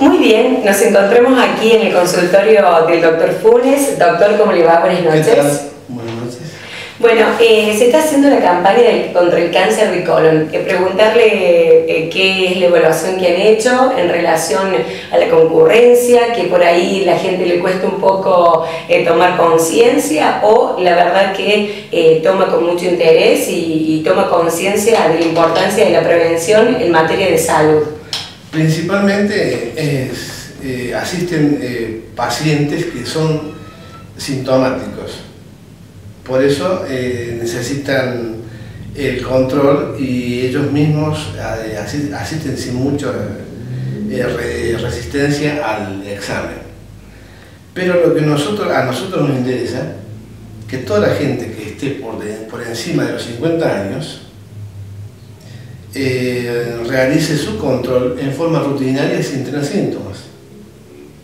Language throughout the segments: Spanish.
Muy bien, nos encontramos aquí en el consultorio del doctor Funes. Doctor, ¿cómo le va? Buenas noches. Buenas noches. Bueno, eh, se está haciendo la campaña contra el cáncer de colon. Que preguntarle eh, qué es la evaluación que han hecho en relación a la concurrencia, que por ahí la gente le cuesta un poco eh, tomar conciencia o la verdad que toma con mucho interés y, y toma conciencia de la importancia de la prevención en materia de salud. Principalmente asisten pacientes que son sintomáticos por eso eh, necesitan el control y ellos mismos eh, asisten sin mucha eh, resistencia al examen. Pero lo que a nosotros nos interesa, que toda la gente que esté por encima de los 50 años realice su control en forma rutinaria sin tener síntomas,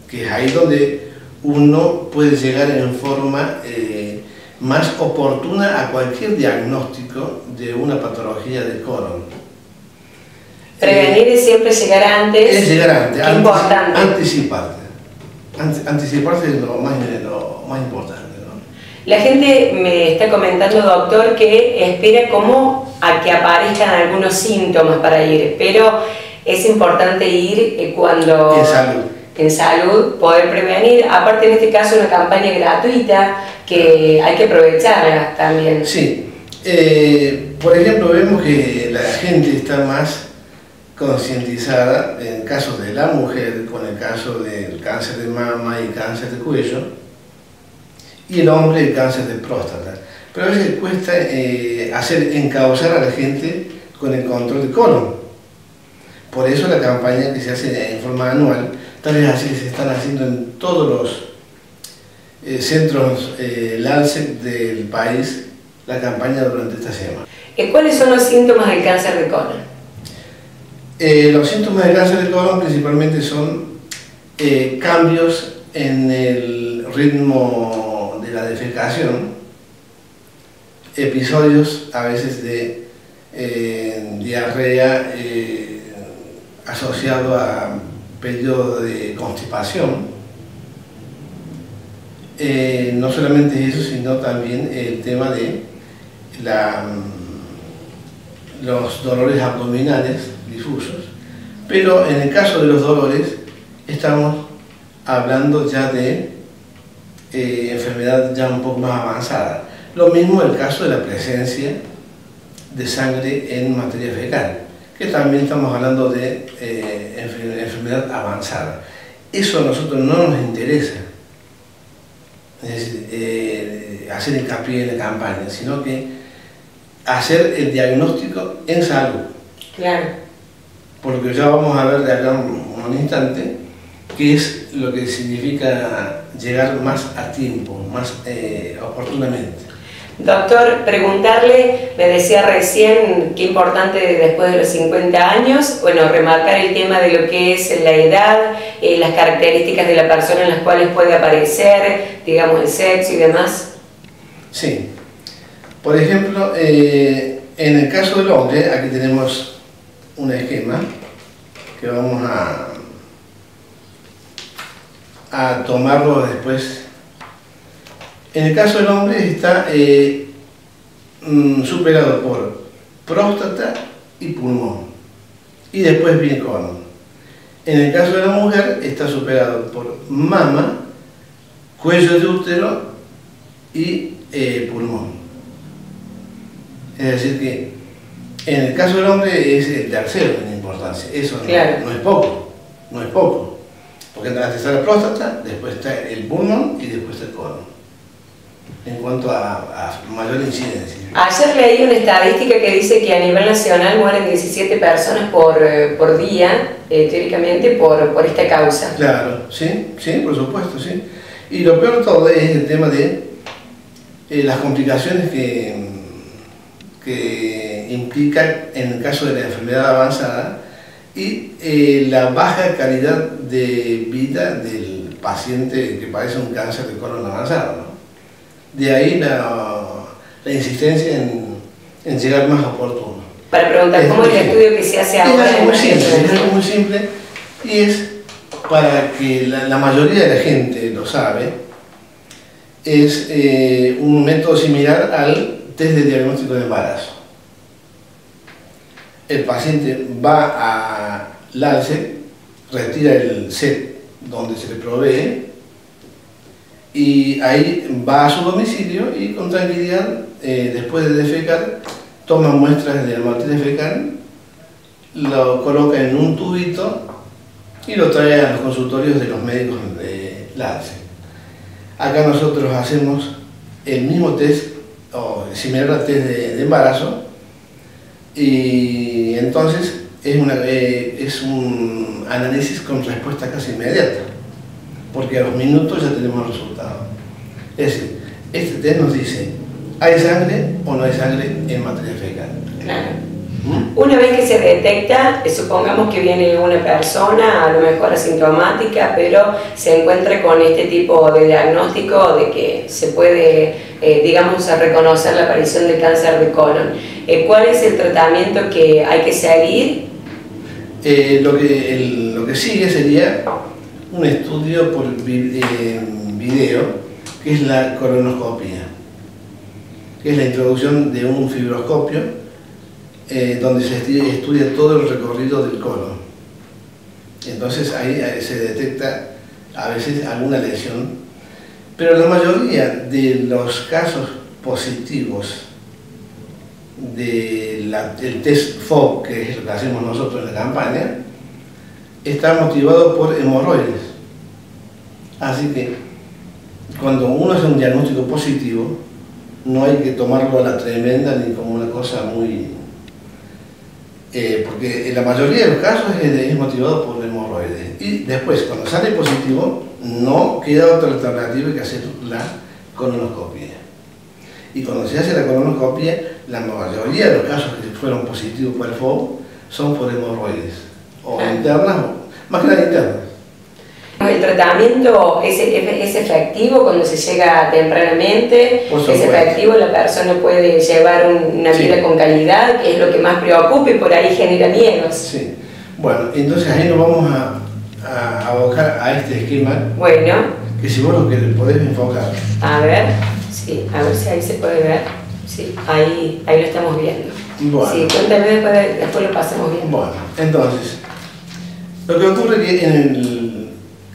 que es ahí donde uno puede llegar en forma más oportuna a cualquier diagnóstico de una patología de colon. Prevenir es siempre llegar antes. Es llegar antes, importante. anticiparte. Anticiparse es lo más, importante. La gente me está comentando, doctor, que espera como a que aparezcan algunos síntomas para ir, pero es importante ir eh, cuando... En salud. En salud, poder prevenir. Aparte, en este caso, una campaña gratuita que hay que aprovecharla también. Sí. Eh, por ejemplo, vemos que la gente está más concientizada en casos de la mujer con el caso del cáncer de mama y cáncer de cuello y el hombre el cáncer de próstata. Pero a veces cuesta eh, hacer encauzar a la gente con el control de colon. Por eso la campaña que se hace en forma anual, tal vez así se están haciendo en todos los eh, centros eh, del país la campaña durante esta semana. ¿Cuáles son los síntomas del cáncer de colon? Eh, los síntomas del cáncer de colon principalmente son eh, cambios en el ritmo de la defecación, episodios a veces de diarrea asociado a periodo de constipación, eh, no solamente eso, sino también el tema de mm, los dolores abdominales difusos, pero en el caso de los dolores estamos hablando ya de eh, enfermedad ya un poco más avanzada. Lo mismo el caso de la presencia de sangre en materia fecal, que también estamos hablando de eh, enfermedad avanzada. Eso a nosotros no nos interesa, es eh, hacer hincapié en la campaña, sino que hacer el diagnóstico en salud. Claro. Porque ya vamos a ver de acá un, un instante qué es lo que significa llegar más a tiempo, más eh, oportunamente. Doctor, preguntarle, me decía recién qué importante después de los 50 años, bueno, remarcar el tema de lo que es la edad, eh, las características de la persona en las cuales puede aparecer, digamos, el sexo y demás. Sí. Por ejemplo, eh, en el caso del hombre, aquí tenemos un esquema que vamos a, a tomarlo después en el caso del hombre está eh, mm, superado por próstata y pulmón. Y después viene colon. En el caso de la mujer está superado por mama, cuello de útero y eh, pulmón. Es decir que en el caso del hombre es el tercero en importancia. Eso no, es poco, no es poco. Está la próstata, después está el pulmón y después el colon en cuanto a, mayor incidencia. Ayer leí una estadística que dice que a nivel nacional mueren 17 personas por, eh, por día, eh, teóricamente, por, por, esta causa. Claro, sí, sí, por supuesto, sí. Y lo peor de todo es el tema de eh, las complicaciones que, que implica en el caso de la enfermedad avanzada y la baja calidad de vida del paciente que padece un cáncer de colon avanzado. ¿no? De ahí la, insistencia en, llegar más oportuno. Para preguntar, ¿cómo es el estudio que se hace ahora? Es muy simple, es muy simple y es para que la, mayoría de la gente lo sabe, es eh, un método similar al test de diagnóstico de embarazo. El paciente va a LANCET, retira el set donde se le provee y ahí va a su domicilio y con tranquilidad, eh, después de defecar, toma muestras de materia fecal, lo coloca en un tubito y lo trae a los consultorios de los médicos de LANCE. Acá nosotros hacemos el mismo test, o similar al test de, embarazo, y entonces es, una, eh, es un análisis con respuesta casi inmediata, porque a los minutos ya tenemos el resultado. Es decir, este test nos dice, ¿hay sangre o no hay sangre en materia fecal? Claro. Una vez que se detecta, eh, supongamos que viene una persona, a lo mejor asintomática, pero se encuentra con este tipo de diagnóstico de que se puede, eh, digamos, reconocer la aparición de cáncer de colon. Eh, ¿Cuál es el tratamiento que hay que seguir? Lo, que, lo que sigue sería un estudio por video, que es la colonoscopia, que es la introducción de un fibroscopio eh, donde se estudia, todo el recorrido del colon. Entonces ahí se detecta a veces alguna lesión, pero la mayoría de los casos positivos del test FOB, que es lo que hacemos nosotros en la campaña, está motivado por hemorroides. Así que cuando uno hace un diagnóstico positivo, no hay que tomarlo a la tremenda ni como una cosa muy eh, porque en la mayoría de los casos es, motivado por hemorroides. Y después, cuando sale positivo, no queda otra alternativa que hacer la colonoscopia. Y cuando se hace la colonoscopia, la mayoría de los casos que fueron positivos por el FOB son por hemorroides, o internas, más que nada internas. El tratamiento es, es, efectivo cuando se llega tempranamente, es efectivo, la persona puede llevar una vida con calidad, que es lo que más preocupa y por ahí genera miedos. Sí, bueno, entonces ahí nos vamos a, abocar a este esquema. Bueno. Que si vos lo que podés enfocar. A ver, sí, a ver si ahí se puede ver. Sí, ahí, ahí lo estamos viendo. Bueno. Sí, cuéntame después, después lo pasemos bien. Bueno, entonces, lo que ocurre es que en el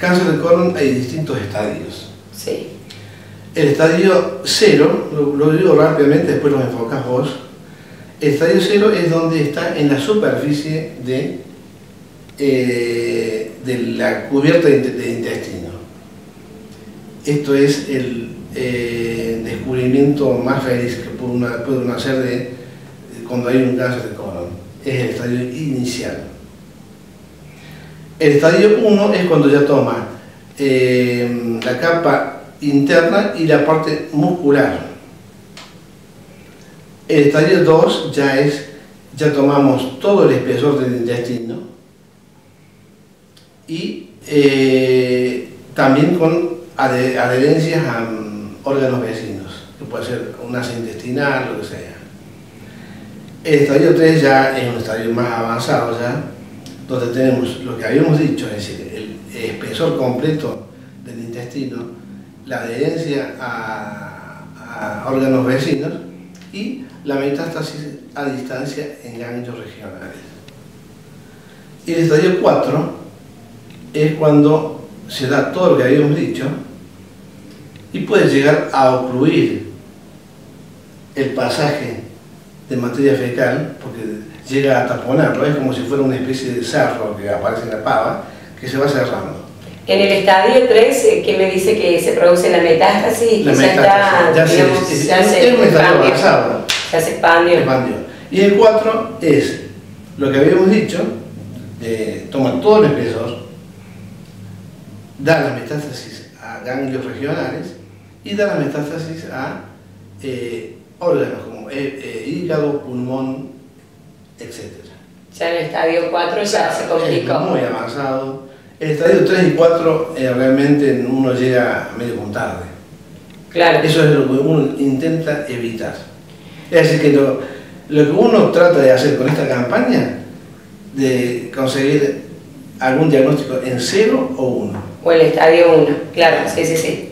Cáncer de colon hay distintos estadios. Sí. El estadio cero, lo, digo rápidamente, después lo enfocas vos. El estadio cero es donde está en la superficie de, eh, de la cubierta de, intestino. Esto es el eh, descubrimiento más feliz que puede, uno hacer de, cuando hay un cáncer de colon. Es el estadio inicial. El estadio 1 es cuando ya toma eh, la capa interna y la parte muscular. El estadio 2 ya es, ya tomamos todo el espesor del intestino y eh, también con adherencias a órganos vecinos, que puede ser un asa intestinal, lo que sea. El estadio 3 ya es un estadio más avanzado ya, donde tenemos lo que habíamos dicho, es decir, el espesor completo del intestino, la adherencia a, órganos vecinos y la metástasis a distancia en ganglios regionales. Y el estadio 4 es cuando se da todo lo que habíamos dicho y puede llegar a ocluir el pasaje de materia fecal, porque llega a taponarlo, es como si fuera una especie de cerro que aparece en la pava, que se va cerrando. En el estadio 3, eh, ¿qué me dice que se produce la metástasis? La metástasis, ya, se, ya se, es estadio avanzado. Ya se expandió. Y el 4 es lo que habíamos dicho, eh, toma todo el espesor, da la metástasis a ganglios regionales y da la metástasis a eh, órganos como eh, hígado, pulmón, etc. Ya en el estadio 4 ya se complicó. muy avanzado. El estadio 3 y 4 eh, realmente uno llega medio con tarde. Claro. Eso es lo que uno intenta evitar. Es decir, que lo, lo que uno trata de hacer con esta campaña, de conseguir algún diagnóstico en 0 o 1. O el estadio 1, claro, sí, sí, sí.